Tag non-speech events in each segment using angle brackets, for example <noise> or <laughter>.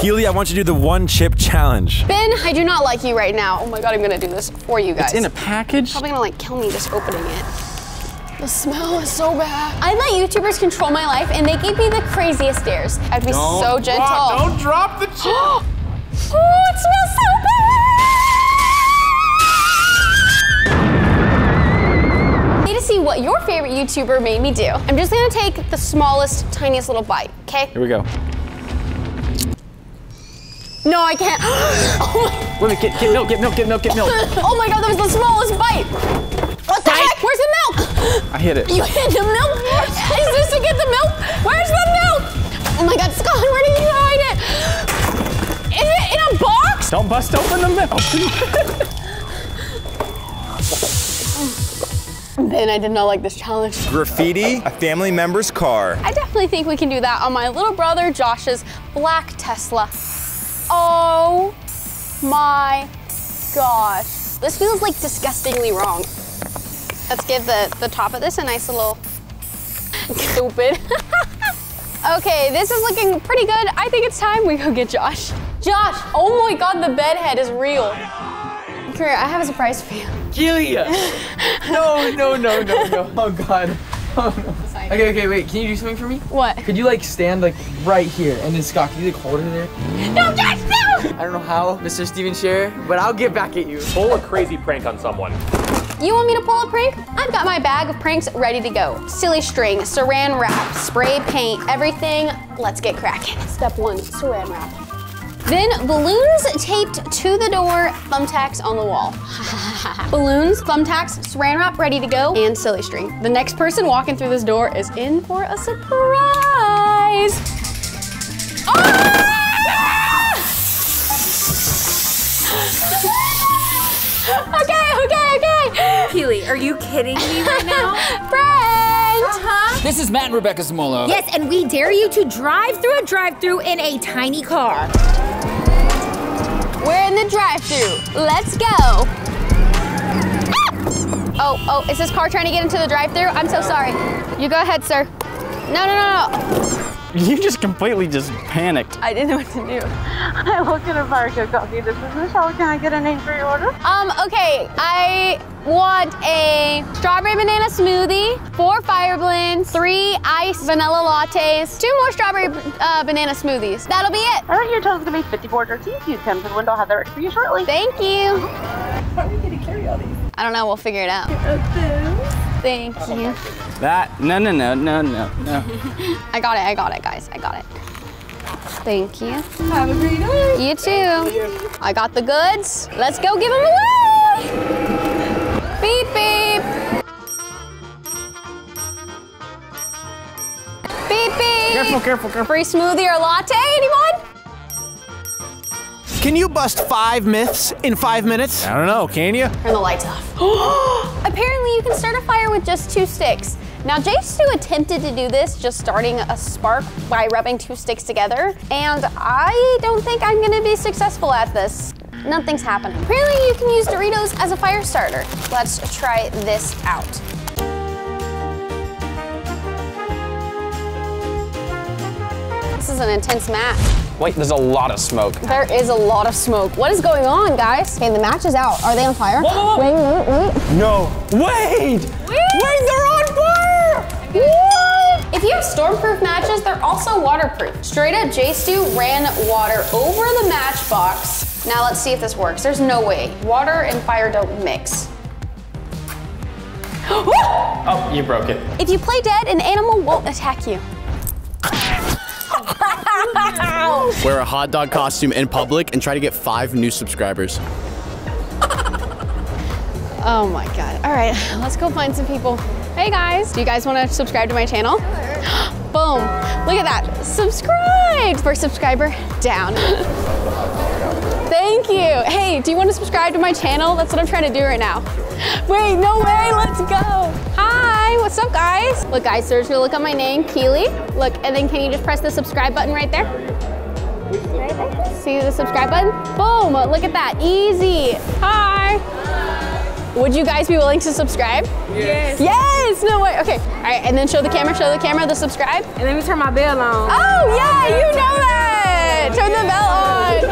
Keeley, I want you to do the one chip challenge. Ben, I do not like you right now. Oh my god, I'm gonna do this for you guys. It's in a package. Probably gonna like kill me just opening it. The smell is so bad. I let YouTubers control my life and they gave me the craziest stares. I have to be so gentle. Drop, don't drop the <gasps> chip. oh, it smells so bad! Need to see what your favorite YouTuber made me do. I'm just gonna take the smallest, tiniest little bite, okay? Here we go. No, I can't. oh, Wait, wait, get, get milk, get milk, get milk, get milk. oh my god, that was the smallest bite. What the heck? Where's the milk? I hit it. You hid the milk? Is this to get the milk? Where's the milk? Oh my god, Scott, where did you hide it? Is it in a box? Don't bust open the milk. Ben, I did not like this challenge. Graffiti a family member's car. I definitely think we can do that on my little brother Josh's black Tesla. Oh my gosh. This feels like disgustingly wrong. Let's give the, the top of this a nice little stupid. <laughs> okay, this is looking pretty good. I think it's time we go get Josh. Josh, oh my God, the bed head is real. Come here, I have a surprise for you. Julia! <laughs> No, no, no, no, no. Oh God. Oh no. Okay, okay, wait. Can you do something for me? What? Could you like stand like right here and then Scott, can you like hold her there? No, Josh, no! I don't know how, Mr. Stephen Sharer, but I'll get back at you. Pull a crazy prank on someone. You want me to pull a prank? I've got my bag of pranks ready to go. Silly string, saran wrap, spray paint, everything. Let's get cracking. Step one, saran wrap. Then balloons taped to the door, thumbtacks on the wall. <laughs> balloons, thumbtacks, saran wrap ready to go, and silly string. The next person walking through this door is in for a surprise. Ah! <laughs> okay, okay, okay. Keeley, are you kidding me right now? <laughs> Friend! huh? This is Matt and Rebecca Zamolo. Yes, and we dare you to drive through a drive-through in a tiny car. Drive-through. Let's go. Ah! Oh, oh, is this car trying to get into the drive-through? I'm so sorry. You go ahead, sir. No, no, no, no. <laughs> You just completely just panicked. I didn't know what to do. Hi, welcome to Barco Coffee. This is Michelle. Can I get a name for your order? Um, okay, I want a strawberry banana smoothie, four fire blends, three iced vanilla lattes, two more strawberry uh, banana smoothies. That'll be it. All right, your total's gonna be 54 13. You come to the window. I'll have that ready for you shortly. Thank you. <laughs> How are you gonna carry all these? I don't know, we'll figure it out. Thank you. That, no, no, no, no, no, no. <laughs> I got it, I got it, guys. I got it. Thank you. Have a great night. You too. I got the goods. Let's go give them away. Beep, beep. Beep, beep. Careful, careful, careful. Free smoothie or latte, anyone? Can you bust five myths in five minutes? I don't know, can you? Turn the lights off. <gasps> Apparently you can start a fire with just two sticks. Now JStu attempted to do this, just starting a spark by rubbing two sticks together, and I don't think I'm gonna be successful at this. Nothing's happening. Apparently you can use Doritos as a fire starter. Let's try this out. This is an intense match. Wait, there's a lot of smoke. There is a lot of smoke. What is going on, guys? Okay, the match is out. Are they on fire? Wait, wait, wait. No. Wait! Wait, they're on fire! What? If you have stormproof matches, they're also waterproof. Straight up, JStu ran water over the matchbox. Now let's see if this works. There's no way. Water and fire don't mix. <gasps> Oh, you broke it. If you play dead, an animal won't attack you. <laughs> Wear a hot dog costume in public and try to get five new subscribers. Oh my god. All right, let's go find some people. Hey guys, do you guys want to subscribe to my channel? <gasps> Boom. Look at that. Subscribe. First subscriber down. <laughs> Thank you. Hey, do you want to subscribe to my channel? That's what I'm trying to do right now. <gasps> Wait, no way. Let's go. Hi, what's up guys? Look guys, so just gonna look up my name, Keeley. Look, and then can you just press the subscribe button right there? Right there. See the subscribe button? Boom, look at that, easy. Hi. Would you guys be willing to subscribe? Yes. Yes, no way. Okay. All right, and then show the camera, show the camera the subscribe. And let me turn my bell on. Oh, yeah, you know that. Turn the bell on.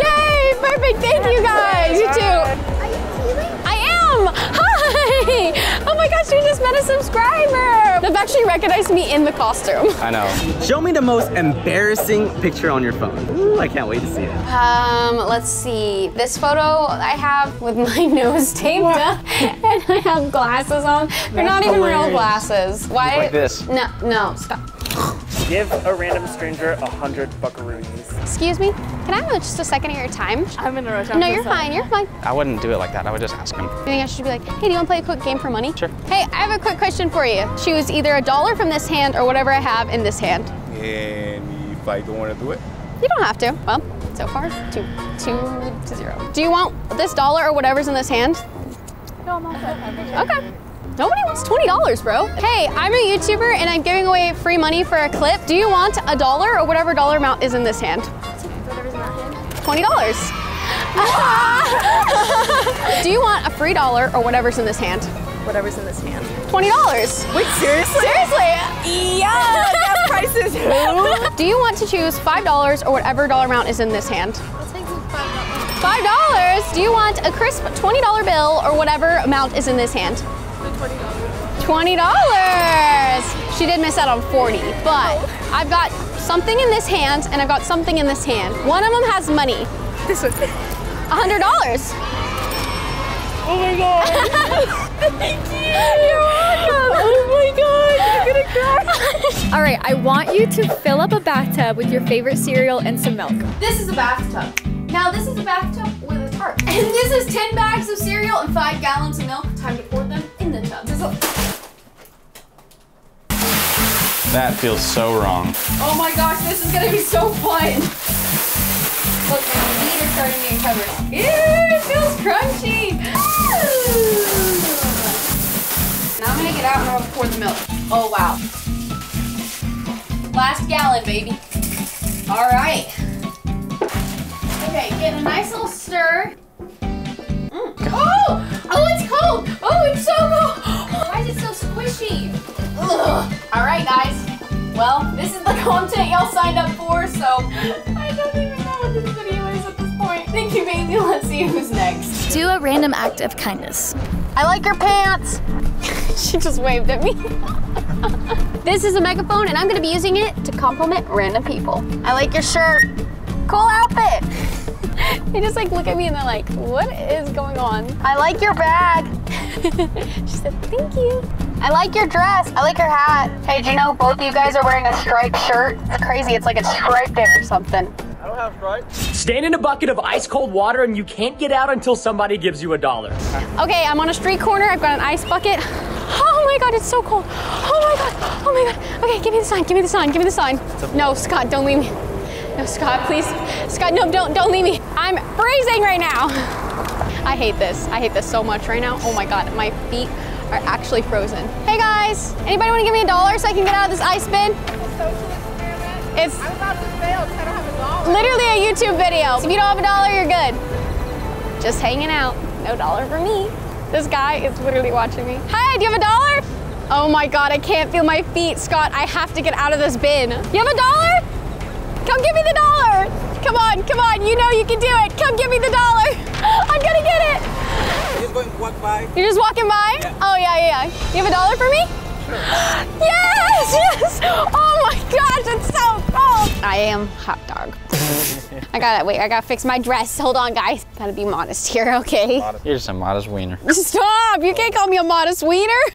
Yay, perfect. Thank you guys. You too. Are you feeling? I am. Hi. Oh my gosh, you just met a subscriber. They've actually recognized me in the costume. I know. Show me the most embarrassing picture on your phone. Ooh, I can't wait to see it. Um, let's see. This photo I have with my <laughs> nose taped up <laughs> and I have glasses on. They're not even real glasses. Why? like this. No, no, stop. Give a random stranger a hundred buckaroonies. Excuse me. Can I have just a second of your time? I'm in a rush. No, you're fine. You're fine. I wouldn't do it like that. I would just ask him. You think I should be like, hey, do you want to play a quick game for money? Sure. Hey, I have a quick question for you. Choose either a dollar from this hand or whatever I have in this hand. And if I don't want to do it, You don't have to. Well, so far, two, two to zero. Do you want this dollar or whatever's in this hand? No, I'm all set. Okay. Nobody wants $20, bro. Hey, I'm a YouTuber and I'm giving away free money for a clip. Do you want a dollar or whatever dollar amount is in this hand? Whatever's in that hand. $20. <laughs> Do you want a free dollar or whatever's in this hand? Whatever's in this hand. $20. Wait, seriously? Seriously? Yeah, that price is <laughs> who? Do you want to choose $5 or whatever dollar amount is in this hand? Five dollars. Do you want a crisp twenty dollar bill or whatever amount is in this hand? Twenty dollars. She did miss out on forty, but I've got something in this hand and I've got something in this hand. One of them has money. This one. A hundred dollars. Oh my god. <laughs> Thank you. You're welcome. Oh my god, I'm gonna cry. <laughs> All right, I want you to fill up a bathtub with your favorite cereal and some milk. This is a bathtub. Now this is a bathtub with a tarp. <laughs> And this is 10 bags of cereal and 5 gallons of milk. Time to pour That feels so wrong. Oh my gosh, this is gonna be so fun. Look, my feet are starting to get covered. Ew, it feels crunchy. Now I'm gonna get out and I'm gonna pour the milk. Oh wow. Last gallon, baby. All right. Okay, get a nice little stir. Mm. Oh! Oh, it's cold! Oh, it's so cold! Why is it so squishy? Ugh. All right, guys. Well, this is the <laughs> content y'all signed up for, so I don't even know what this video is at this point. Thank you, baby. Let's see who's next. Do a random act of kindness. I like your pants. <laughs> she just waved at me. <laughs> this is a megaphone, and I'm gonna be using it to compliment random people. I like your shirt. Cool outfit. <laughs> they just like look at me and they're like, what is going on? I like your bag. <laughs> she said, thank you. I like your dress. I like your hat. Hey, do you know both of you guys are wearing a striped shirt? It's crazy. It's like it's striped there or something. I don't have stripes. Stand in a bucket of ice cold water and you can't get out until somebody gives you a dollar. Okay, I'm on a street corner. I've got an ice bucket. Oh my god, it's so cold. Oh my god. Oh my god. Okay, give me the sign. Give me the sign. Give me the sign. No, Scott, don't leave me. No, Scott, please. Scott, no, don't don't leave me. I'm freezing right now. I hate this. I hate this so much right now. Oh my god, my feet are actually frozen. Hey guys, anybody want to give me a dollar so I can get out of this ice bin? It's I'm about to fail because I don't have a dollar. literally a YouTube video. If you don't have a dollar, you're good. Just hanging out. No dollar for me. This guy is literally watching me. Hi, do you have a dollar? Oh my God, I can't feel my feet. Scott, I have to get out of this bin. You have a dollar? Come give me the dollar. Come on, come on. You know you can do it. Come give me the dollar. <laughs> I'm gonna get it. Just going to walk by. You're just walking by? Oh, yeah, yeah, yeah. You have a dollar for me? Sure. <gasps> Yes, yes. Oh my gosh, it's so cold. I am hot dog. <laughs> I gotta, wait, I gotta fix my dress. Hold on, guys. Gotta be modest here, okay? You're just a modest wiener. Stop, you can't call me a modest wiener.